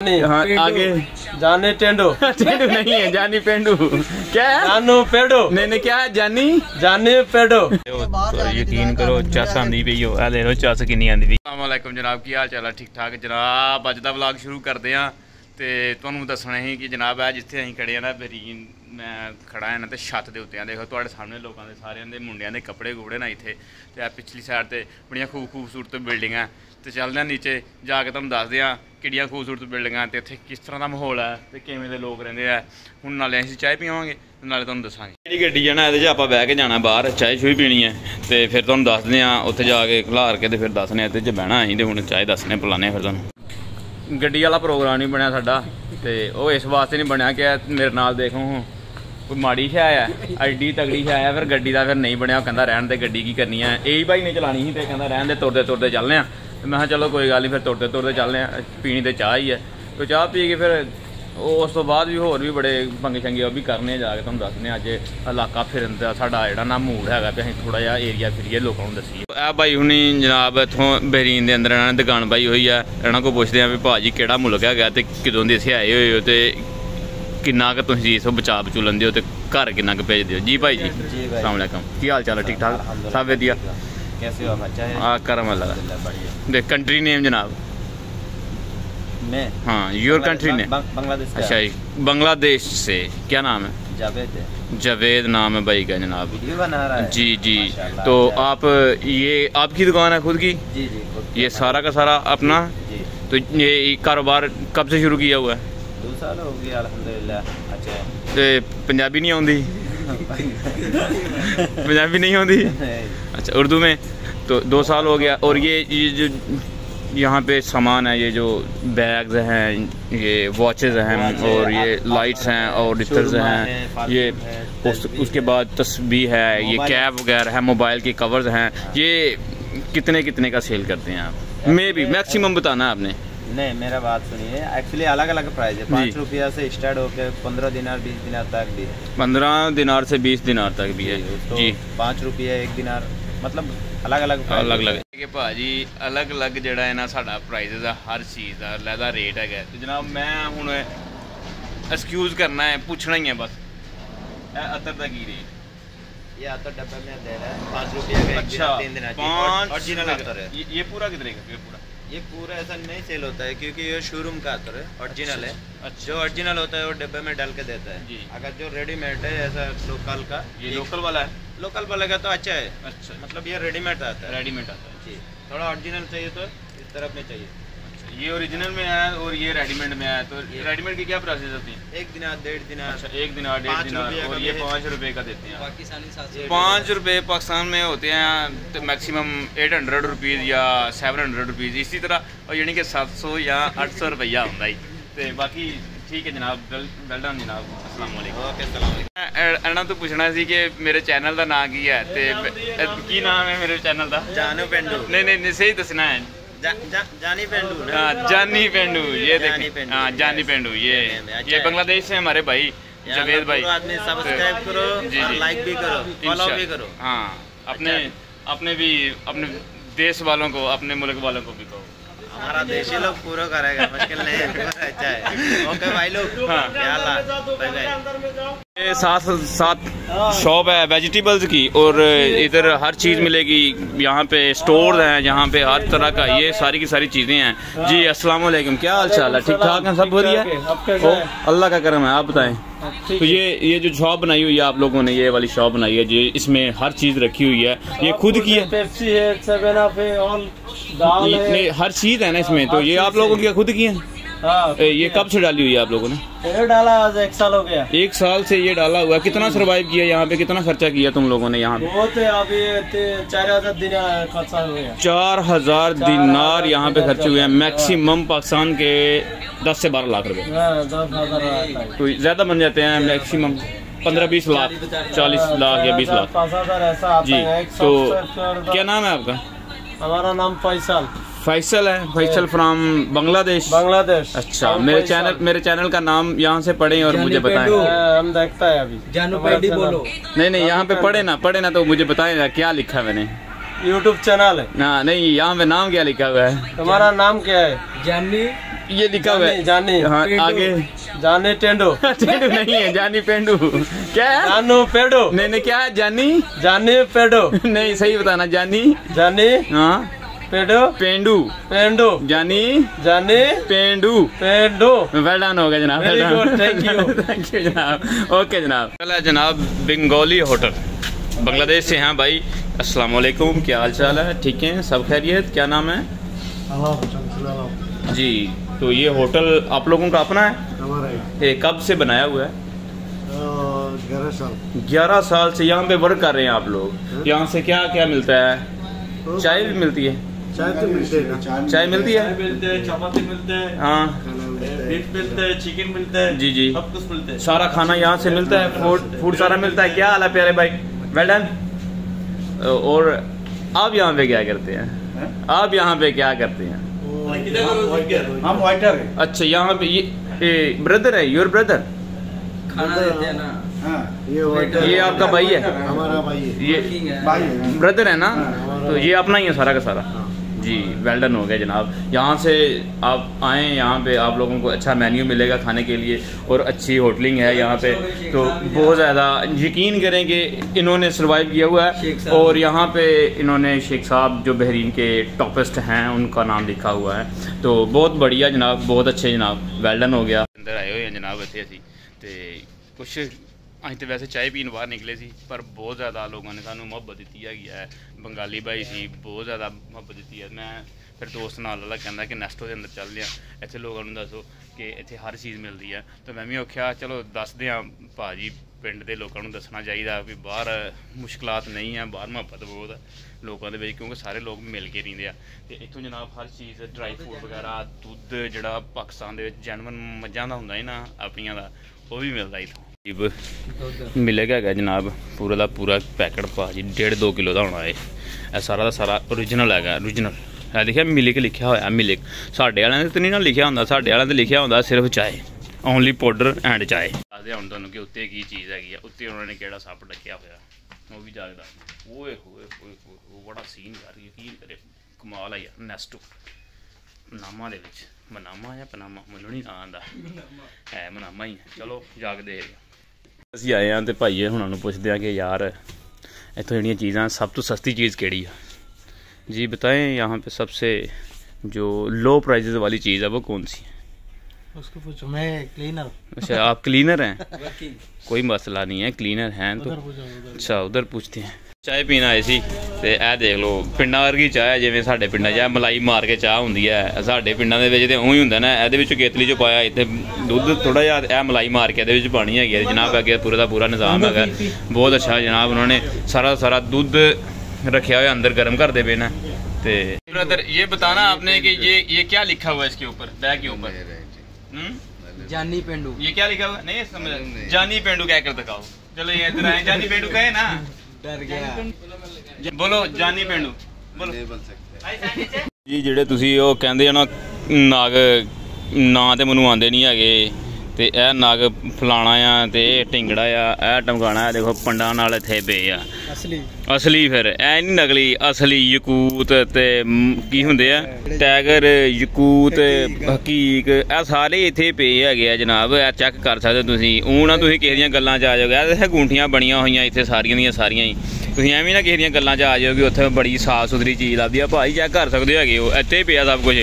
नहीं हाँ आगे जाने टेंडो टेंडू नहीं है जानी पेंडू क्या है जानो पेडो नहीं नहीं क्या है जानी जाने पेडो ਯਕੀਨ ਕਰੋ ਚੱਸ ਆਂਦੀ ਪਈ ਹੋ ਆ ਲੈ ਲੋ ਚੱਸ ਕਿੰਨੀ ਆਂਦੀ ਪਈ ਅਸਲਾਮੁਅਲੈਕਮ ਜਨਾਬ ਕੀ ਹਾਲ ਚਾਲ ਹੈ ਠੀਕ ਠਾਕ ਜਨਾਬ ਅੱਜ ਦਾ ਵਲੌਗ ਸ਼ੁਰੂ ਕਰਦੇ ਆ ਤੇ ਤੁਹਾਨੂੰ ਦੱਸਣਾ ਸੀ ਕਿ ਜਨਾਬ ਆ ਜਿੱਥੇ ਅਸੀਂ ਖੜੇ ਆ ਨਾ ਬਰੀਨ ਮੈਂ ਖੜਾ ਹਾਂ ਨਾ ਤੇ ਛੱਤ ਦੇ ਉੱਤੇ ਆ ਦੇਖੋ ਤੁਹਾਡੇ ਸਾਹਮਣੇ ਲੋਕਾਂ ਦੇ ਸਾਰਿਆਂ ਦੇ ਮੁੰਡਿਆਂ ਦੇ ਕੱਪੜੇ ਕੁਪੜੇ ਨਾ ਇੱਥੇ ਤੇ ਆ ਪਿਛਲੀ ਸਾਈਡ ਤੇ ਬੜੀਆਂ ਖੂਬ ਖੂਬਸੂਰਤ ਬਿਲਡਿੰਗਾਂ ਤੇ ਚੱਲਦੇ ਆ ਨੀਚੇ ਜਾ ਕੇ ਤੁਹਾਨੂੰ ਦੱਸਦੇ ਆ ਕਿਹੜੀਆਂ ਖੂਬਸੂਰਤ ਬਿਲਡਿੰਗਾਂ ਤੇ ਇੱਥੇ ਕਿਸ ਤਰ੍ਹਾਂ ਦਾ ਮਾਹੌਲ ਹੈ ਤੇ ਕਿਵੇਂ ਦੇ ਲੋਕ ਰਹਿੰਦੇ ਆ। ਹੁਣ ਨਾਲੇ ਅਸੀਂ ਚਾਹ ਪੀਵਾਂਗੇ ਤੇ ਨਾਲੇ ਤੁਹਾਨੂੰ ਦੱਸਾਂਗੇ। ਜਿਹੜੀ ਗੱਡੀ ਜਾਣਾ ਇਹਦੇ 'ਚ ਆਪਾਂ ਬਹਿ ਕੇ ਜਾਣਾ ਬਾਹਰ ਚਾਹ ਚੂਹ ਪੀਣੀ ਹੈ ਤੇ ਫਿਰ ਤੁਹਾਨੂੰ ਦੱਸਦੇ ਆ ਉੱਥੇ ਜਾ ਕੇ ਖਿਲਾਰ ਕੇ ਤੇ ਫਿਰ ਦੱਸਨੇ ਆ ਇਹਦੇ 'ਚ ਬਹਿਣਾ ਅਸੀਂ ਤੇ ਹੁਣ ਚਾਹ ਦੱਸਨੇ ਪਲਾਨੇ ਫਿਰ ਤੁਹਾਨੂੰ। ਗੱਡੀ ਵਾਲਾ ਪ੍ਰੋਗਰਾਮ ਨਹੀਂ ਬਣਿਆ ਸਾਡਾ ਤੇ ਉਹ ਇਸ ਵਾਸਤੇ ਨਹੀਂ ਬਣਿਆ ਕਿ ਮੇਰੇ ਨਾਲ ਦੇਖੋ ਹੁਣ ਕੋਈ ਮਾੜੀ ਸ਼ਾਇ ਹੈ ਐਡੀ ਤਗੜੀ ਸ਼ਾਇ ਹੈ ਫਿਰ ਗੱਡੀ ਦਾ ਫਿਰ ਨਹੀਂ ਬਣਿਆ ਉਹ ਕਹਿੰਦਾ ਰਹਿਣ ਦੇ ਗੱਡੀ ਕੀ ਕਰਨੀ ਹੈ। ਇਹੀ ਭਾਈ ਨੇ ਚਲਾਣੀ ਸੀ ਤੇ ਕਹਿੰਦਾ ਰਹਿਣ ਦੇ ਤੁਰਦੇ ਤੁਰਦੇ ਚੱਲਨੇ ਆ ਤੇ ਮੈਂ ਕਿਹਾ ਚਲੋ ਕੋਈ ਗੱਲ ਨਹੀਂ ਫਿਰ ਤੁਰਦੇ ਤੁਰਦੇ ਚੱਲਨੇ ਆ ਪੀਣੀ ਤੇ ਚਾਹ ਹੀ ਹੈ। ਤੇ ਚਾਹ ਪੀ ਕੇ ਫਿਰ ਉਹ ਉਸ ਤੋਂ ਬਾਅਦ ਵੀ ਹੋਰ ਵੀ ਬੜੇ ਪੰਗੇ ਚੰਗੇ ਉਹ ਵੀ ਕਰਨੇ ਆ ਜਾ ਕੇ ਤੁਹਾਨੂੰ ਦੱਸਨੇ ਆ ਅੱਜ ਇਲਾਕਾ ਫਿਰਨ ਦਾ ਸਾਡਾ ਜਿਹੜਾ ਨਾ ਮੂਡ ਹੈਗਾ ਵੀ ਅਸੀਂ ਥੋੜਾ ਜਿਹਾ ਏਰੀਆ ਫਿਰੀਏ ਲੋਕਾਂ ਨੂੰ ਦੱਸੀਏ। ਇਹ ਬਾਈ ਹੁਣੀ ਜਨਾਬ ਇੱਥੋਂ ਬਹਿਰੀਨ ਦੇ ਅੰਦਰ ਇਹਨਾਂ ਨੇ ਦੁਕਾਨ ਪਾਈ ਹੋਈ ਆ। ਇਹਨਾਂ ਕੋਲ ਪੁੱਛਦੇ ਆ ਵੀ ਭਾਜੀ ਕਿਹੜਾ ਮੁਲਕ ਹੈਗਾ ਤੇ ਕਿਦੋਂ ਦੇ ਇੱਥੇ ਆਏ ਹੋਏ ਹੋ ਤੇ ਕਿੰਨਾ ਕੁ ਤੁਸੀਂ ਇਸੋ ਬਚਾ ਬਚੂ ਲੈਂਦੇ ਹੋ ਤੇ ਘਰ ਕਿੰਨਾ ਕੁ ਭੇਜਦੇ ਹੋ? ਜੀ ਭਾਈ ਜੀ भाई। ਅਸਲਾਮ ਵਾਲੇਕਮ ਕੀ ਹਾਲ ਚਾਲ ਹੈ ਠੀਕ ਠਾਕ? ਸਭ ਵਧੀਆ? कैसे हो? भाई हाँ करम अल्लाह देख कंट्री नेम जनाब। मैं? हाँ योर कंट्री ने बांग्लादेश अच्छा बांग्लादेश से क्या नाम है? जावेद है। जावेद नाम है भाई का जनाब। बना रहा है। जी जी। तो आप ये आपकी दुकान है खुद की? जी जी ये सारा का सारा अपना? जी तो ये कारोबार कब से शुरू किया हुआ है? दो साल हो गया अल्हम्दुलिल्लाह। अच्छा। तो ते पंजाबी नहीं आती पंजाबी नहीं आती अच्छा उर्दू में? तो दो साल हो गया और ये ये जो यहाँ पे सामान है ये जो बैग्स हैं ये वॉचेस हैं और ये लाइट्स हैं और डिस्टर्स हैं ये उस, उसके बाद तस्बीह है ये कैब वगैरह है मोबाइल के कवर्स हैं ये कितने कितने का सेल करते हैं आप? मे भी मैक्सिमम बताना है आपने। नहीं मेरा बात सुनिए एक्चुअली अलग अलग प्राइस है पाँच रुपया से स्टार्ट होकर पंद्रह दिनार बीस दिनार तक भी है। पंद्रह दिनार से बीस दिनार तक भी है। तो जी। पाँच रुपया एक दिनार मतलब अलग अलग ਅਲੱਗ ਅਲੱਗ ਕਿ ਭਾਜੀ ਅਲੱਗ ਅਲੱਗ ਜਿਹੜਾ ਹੈ ਨਾ ਸਾਡਾ ਪ੍ਰਾਈਸਸ ਆ ਹਰ ਚੀਜ਼ ਦਾ ਲੈਦਾ ਰੇਟ ਹੈਗਾ ਤੇ ਜਨਾਬ ਮੈਂ ਹੁਣ ਐਕਸਕਿਊਜ਼ ਕਰਨਾ ਹੈ ਪੁੱਛਣਾ ਹੀ ਹੈ ਬਸ ਇਹ ਅਤਰ ਦਾ ਕੀ ਰੇਟ ये आता डब्बे में दे रहा है पाँच रुपया का एक दिनार तीन दिनार पाँच ओरिजिनल आता है ये, ये पूरा कितने का ये पूरा ये पूरा ऐसा नहीं सेल होता है क्योंकि ये शोरूम का आता है ओरिजिनल है। अच्छा जो ओरिजिनल होता है वो डिब्बे में डाल के देता है। अगर जो रेडीमेड है ऐसा लोकल का ये लोकल वाला है? लोकल वाला का तो अच्छा है। अच्छा। मतलब ये रेडीमेड आता है। रेडीमेड आता है। जी। थोड़ा ओरिजिनल चाहिए तो इस तरफ़ में चाहिए। अच्छा ये ओरिजिनल में है और ये रेडीमेड में है तो ये- रेडीमेड की क्या प्राइसेस होती है एक दिनार डेढ़ दिनार अच्छा एक दिनार डेढ़ पाँच दिनार रुपये का और भी ये है। पाँच रुपए का देते हैं आप। पाकिस्तानी साथ पाँच रुपए पाकिस्तान में होते हैं तो मैक्सिमम एट हंड्रेड रुपीज़ या सैवन हंड्रेड रुपीज़ इसी तरह और यानी कि सत्त सौ या अठ सौ रुपया ਹੁੰਦਾ ਜੀ ਤੇ ਬਾਕੀ ਠੀਕ ਹੈ ਜਨਾਬ ਵੈਲ ਡਨ ਜਨਾਬ ਅਸਲਾਮ ਵਾਲੇਕੁਮ ओके सलाम ਇਹਨਾਂ ਤੋਂ ਪੁੱਛਣਾ ਸੀ ਕਿ ਮੇਰੇ ਚੈਨਲ ਦਾ ਨਾਮ ਕੀ ਹੈ ਤੇ ਅਹ ਕੀ ਨਾਮ ਹੈ ਮੇਰੇ ਚੈਨਲ ਦਾ जानू पेंडू ਨਹੀਂ ਨਹੀਂ ਨਹੀਂ ਸਹੀ ਦੱਸਣਾ ਹੈ जा, जा, जानी पेंडू हाँ, जानी पेंडू ये पेंडू, हाँ जानी पेंडू ये। ये। बांग्लादेश से हमारे भाई जवेद भाई। आदमी सब्सक्राइब करो जी, और। लाइक भी करो फॉलो भी करो। हाँ अपने अच्छा। अपने भी अपने देश वालों को अपने मुल्क वालों को भी कहो। हमारा देशी लोग पूरा करेगा मुश्किल नहीं है अच्छा है। ओके भाई लोग। हाँ। बाय बाय ये साथ साथ शॉप है वेजिटेबल्स की और इधर हर चीज़ मिलेगी। यहाँ पे स्टोर हैं यहाँ पे हर तरह का ये सारी की सारी चीज़ें हैं। जी अस्सलाम वालेकुम क्या हाल चाल है? ठीक ठाक है सब बढ़िया ओ, अल्लाह का करम है आप बताएँ। तो ये ये जो शॉप बनाई हुई है आप लोगों ने ये वाली शॉप बनाई है जी इसमें हर चीज़ रखी हुई है। ये खुद की है। पेप्सी है है है। हर चीज़ है ना इसमें तो ये आप लोगों की खुद की है हाँ? ये कब से डाली हुई है आप लोगों ने? ये डाला आज एक साल हो गया। एक साल से ये डाला हुआ कितना सरवाइव किया यहाँ पे? कितना खर्चा किया तुम लोगों ने यहाँ पे? बहुत अभी चार हज़ार दिन खर्चा हो गया। चार हज़ार दिनार यहाँ पे खर्चे हुए हैं। मैक्सिमम पाकिस्तान के दस से बारह लाख रुपए। हाँ, है तो ज़्यादा बन जाते हैं मैक्सिमम पंद्रह बीस लाख चालीस लाख या बीस लाख। जी तो क्या नाम है आपका? हमारा नाम फैसल। फैसल है फैसल फ्रॉम बांग्लादेश बांग्लादेश अच्छा मेरे चैनल मेरे चैनल का नाम यहाँ से पढ़ें और मुझे बताएँ। हाँ, हम देखता है अभी। जानू पेंडी। बोलो। नहीं नहीं यहाँ पे पढ़े ना पढ़े ना तो मुझे बताएँ क्या लिखा है मैंने? यूट्यूब चैनल है। ना नहीं यहाँ पे नाम क्या लिखा हुआ है? तुम्हारा नाम क्या है? जानी ये लिखा हुआ है। जानी हाँ आगे। जानी टेंडो। टेंडू नहीं है जानी पेंडू। क्या है? जानू पेडो। नहीं नहीं क्या है जानी? जानी पेडो। नहीं सही बताना जानी। जानी। हाँ। पेडो। पेंडू। पेंडो। जानी। जानी। पेंडू। पेडो। वेल डन हो गया जनाब thank you. थैंक यू जनाब। ओके जनाब। चला जनाब बंगाली होटल। बांग्लादेश से हैं भाई। अस्सलाम वालेकुम क्या हाल चाल है? ठीक है? सब खैरियत? क्या नाम है? जी तो ये होटल आप लोगों का अपना है? ये कब से बनाया हुआ है? ग्यारह साल। ग्यारह साल से यहाँ पे वर्क कर रहे हैं आप लोग। यहाँ से क्या क्या मिलता है? चाय भी मिलती है। चाय तो मिलते हैं चाय मिलती है? मिलते हैं चपाती मिलते हैं हाँ। खाना मिलता है हैं चिकन मिलते हैं जी जी। सब कुछ मिलते हैं। सारा खाना यहाँ से मिलता है फ़ूड फ़ूड सारा मिलता है। क्या हाल है प्यारे भाई? वेल डन और आप यहाँ पे क्या करते हैं? आप यहाँ पे क्या करते हैं? हम वाइटर हैं। अच्छा यहाँ पे ये ब्रदर है योर ब्रदर खाना देते हैं ना। हाँ ये ये आपका भाई है? हमारा भाई है। ये भाई है। ब्रदर है ना? हाँ, तो ये अपना ही है सारा का सारा। जी वेल्डन हो गया जनाब। यहाँ से आप आएँ यहाँ पे आप लोगों को अच्छा मेन्यू मिलेगा खाने के लिए और अच्छी होटलिंग है यहाँ पे। तो बहुत ज़्यादा यकीन करें कि इन्होंने सर्वाइव किया हुआ है और यहाँ पे इन्होंने शेख साहब जो बहरीन के टॉपेस्ट हैं उनका नाम लिखा हुआ है। तो बहुत बढ़िया जनाब बहुत अच्छे जनाब। वेल्डन हो गया। अंदर आए हुए हैं जनाब अच्छे असी तो कुछ ਅਸੀਂ ਤੇ ਵੈਸੇ ਚਾਹ ਪੀਣ ਬਾਹਰ ਨਿਕਲੇ ਸੀ, ਪਰ ਬਹੁਤ ਜ਼ਿਆਦਾ ਲੋਕਾਂ ਨੇ ਸਾਨੂੰ ਮੁਹੱਬਤ ਦਿੱਤੀ ਹੈਗੀ ਹੈ। ਬੰਗਾਲੀ ਭਾਈ ਸੀ, ਬਹੁਤ ਜ਼ਿਆਦਾ ਮੁਹੱਬਤ ਦਿੱਤੀ ਹੈ। ਮੈਂ ਫਿਰ ਦੋਸਤ ਨਾਲ ਵਾਲਾ ਕਹਿੰਦਾ ਕਿ ਨੈਸਟੋ ਦੇ ਅੰਦਰ ਚੱਲਦੇ ਆ ਇੱਥੇ ਲੋਕਾਂ ਨੂੰ ਦੱਸੋ ਕਿ ਇੱਥੇ ਹਰ ਚੀਜ਼ ਮਿਲਦੀ ਹੈ। ਤਾਂ ਮੈਂ ਵੀ ਆਖਿਆ, ਚਲੋ ਦੱਸਦੇ ਆ ਭਾਜੀ, ਪਿੰਡ ਦੇ ਲੋਕਾਂ ਨੂੰ ਦੱਸਣਾ ਚਾਹੀਦਾ ਵੀ ਬਾਹਰ ਮੁਸ਼ਕਲਾਤ ਨਹੀਂ ਹੈ, ਬਾਹਰ ਮੁਹੱਬਤ ਬਹੁਤ ਹੈ ਲੋਕਾਂ ਦੇ ਵਿੱਚ, ਕਿਉਂਕਿ ਸਾਰੇ ਲੋਕ ਮਿਲ ਕੇ ਰਹਿੰਦੇ ਆ। ਤੇ ਇੱਥੋਂ ਜਨਾਬ ਹਰ ਚੀਜ਼ ਡਰਾਈ ਫੂਡ ਵਗੈਰਾ, ਦੁੱਧ ਜਿਹੜਾ ਪਾਕਿਸਤਾਨ ਦੇ ਵਿੱਚ ਜੈਨੂਇਨ ਮੱਝਾਂ ਦਾ ਹੁੰਦਾ ਹੈ ਨਾ, ਆਪਣੀਆਂ ਦਾ, ਉਹ ਵੀ ਮਿਲਦਾ ਇੱਥੋਂ। ਮਿਲੇਗਾ ਹੈਗਾ ਜਨਾਬ। ਪੂਰਾ ਦਾ ਪੂਰਾ ਪੈਕਟ ਭਾਜੀ 1.5 2 ਕਿਲੋ ਦਾ ਹੋਣਾ ਇਹ। ਇਹ ਸਾਰਾ ਦਾ ਸਾਰਾ origignal ਹੈਗਾ origignal ਇਹ ਦੇਖਿਆ ਮਿਲਿਕ ਲਿਖਿਆ ਹੋਇਆ ਮਿਲਿਕ। ਸਾਡੇ ਵਾਲਿਆਂ ਦੇ ਤੇ ਨਹੀਂ ਨਾ ਲਿਖਿਆ ਹੁੰਦਾ ਸਾਡੇ ਵਾਲਿਆਂ ਤੇ ਲਿਖਿਆ ਹੁੰਦਾ ਸਿਰਫ ਚਾਏ। ਓਨਲੀ ਪਾਊਡਰ ਐਂਡ ਚਾਏ। ਦੱਸਦੇ ਹੁਣ ਤੁਹਾਨੂੰ ਕਿ ਉੱਤੇ ਕੀ ਚੀਜ਼ ਹੈਗੀ ਆ ਉੱਤੇ ਉਹਨਾਂ ਨੇ ਕਿਹੜਾ ਸੱਪ ਡੱਕਿਆ ਹੋਇਆ। ਉਹ ਵੀ ਜਾਗਦਾ ਓਏ ਹੋਏ ਹੋਏ ਹੋਏ ਬੜਾ ਸੀਨ ਯਾਰ ਯਕੀਨ ਕਰੇ ਕਮਾਲ ਆ ਯਾਰ ਨੈਸਟੋ। ਮਨਾਮਾ ਦੇ ਵਿੱਚ। ਮਨਾਮਾ ਜਾਂ ਪਨਾਮਾ ਮੈਨੂੰ ਨਹੀਂ ਆਂਦਾ ਹੈ ਮਨਾਮਾ ਹੀ ਚਲੋ ਜਾਗਦੇ ਅਸੀਂ ਆਏ ਆਂ ਤੇ ਭਾਈਏ ਹੁਣਾਂ ਨੂੰ ਪੁੱਛਦੇ ਆ ਕਿ ਯਾਰ ਇੱਥੋਂ ਜਿਹੜੀਆਂ ਚੀਜ਼ਾਂ ਸਭ ਤੋਂ ਸਸਤੀ ਚੀਜ਼ ਕਿਹੜੀ ਆ जी बताएं यहाँ पे सबसे जो लो प्राइजेस वाली चीज़ है वो कौन सी है उसको पूछो मैं क्लीनर अच्छा आप क्लीनर हैं वर्किंग कोई मसला नहीं है क्लीनर हैं तो उधर पूछो उधर ਅੱਛਾ ਉਧਰ ਪੁੱਛਦੇ ਹਾਂ ਚਾਹ ਪੀਣ ਆਏ ਸੀ ਤੇ ਇਹ ਦੇਖ ਲਓ ਪਿੰਡਾਂ ਵਰਗੀ ਚਾਹ ਹੈ ਜਿਵੇਂ ਸਾਡੇ ਪਿੰਡਾਂ 'ਚ ਇਹ ਮਲਾਈ ਮਾਰ ਕੇ ਚਾਹ ਹੁੰਦੀ ਹੈ ਸਾਡੇ ਪਿੰਡਾਂ ਦੇ ਵਿੱਚ ਤੇ ਉਹੀ ਹੁੰਦਾ ਨਾ ਇਹਦੇ ਵਿੱਚ ਕੇਤਲੀ 'ਚ ਪਾਇਆ ਇੱਥੇ ਦੁੱਧ ਥੋੜਾ ਜਿਹਾ ਇਹ ਮਲਾਈ ਮਾਰ ਕੇ ਇਹਦੇ ਵਿੱਚ ਪਾਣੀ ਹੈਗੀ ਹੈ ਜਨਾਬ ਅੱਗੇ ਪੂਰਾ ਦਾ ਪੂਰਾ ਨਿਜ਼ਾਮ ਹੈਗਾ ਬਹੁਤ ਅੱਛਾ ਜਨਾਬ ਉਹਨਾਂ ਨੇ ਸਾਰਾ ਸਾਰਾ ਦੁੱਧ ਰੱਖਿਆ ਹੋਇਆ ਅੰਦਰ ਗਰਮ ਕਰਦੇ ਪਏ ਨਾ ਤੇ ब्रदर ये बताना आपने कि ये ये क्या लिखा हुआ है इसके ऊपर बैग के ऊपर हम्म? जानी पेंडू ये क्या लिखा हुआ है नहीं समझ जानी पेंडू कह कर दिखाओ चलो ये इधर आए जानी पेंडू कहे ना डर गया ਬੋਲੋ ਜਾਨੀ ਪਿੰਡੂ। ਬੋਲੋ। ਜੀ ਜਿਹੜੇ ਤੁਸੀਂ ਉਹ ਕਹਿੰਦੇ ਆ ਨਾਗ ਨਾਂ ਤੇ ਮੈਨੂੰ ਆਉਂਦੇ ਨਹੀਂ ਹੈਗੇ। ਤੇ ਇਹ ਨਾਗ ਫਲਾਣਾ ਆ ਤੇ ਇਹ ਢਿੰਗੜਾ ਆ ਇਹ ਟਮਕਾਣਾ ਆ ਦੇਖੋ ਪੰਡਾਂ ਨਾਲ ਇੱਥੇ ਬੇ ਆ। ਅਸਲੀ। ਅਸਲੀ ਫਿਰ ਐ ਨਹੀਂ ਨਕਲੀ ਅਸਲੀ ਯਕੂਤ ਤੇ ਕੀ ਹੁੰਦੇ ਆ? ਟਾਈਗਰ ਯਕੂਤ ਹਕੀਕ। ਇਹ ਸਾਰੇ ਇੱਥੇ ਪਏ ਹੈਗੇ ਆ ਜਨਾਬ ਇਹ ਚੈੱਕ ਕਰ ਸਕਦੇ ਹੋ ਤੁਸੀਂ। ਉਹ ਨਾ ਤੁਸੀਂ ਕਿਸੇ ਦੀਆਂ ਗੱਲਾਂ 'ਚ ਆ ਜਾਓਗੇ। ਇਹ ਗੁੰਠੀਆਂ ਬਣੀਆਂ ਹੋਈਆਂ ਇੱਥੇ ਸਾਰੀਆਂ ਦੀਆਂ ਸਾਰੀਆਂ ਹੀ। ਤੁਸੀਂ ਐਵੇਂ ਨਾ ਕਿਸੇ ਦੀਆਂ ਗੱਲਾਂ 'ਚ ਆ ਜਾਓਗੇ ਉੱਥੇ ਬੜੀ ਸਾਫ਼ ਸੁਥਰੀ ਚੀਜ਼ ਲੱਭਦੀ ਆ। ਭਾਈ ਚੈੱਕ ਕਰ ਸਕਦੇ ਹੋ ਹੈਗੇ ਉਹ ਇੱਥੇ ਪਿਆ ਸਭ ਕੁਝ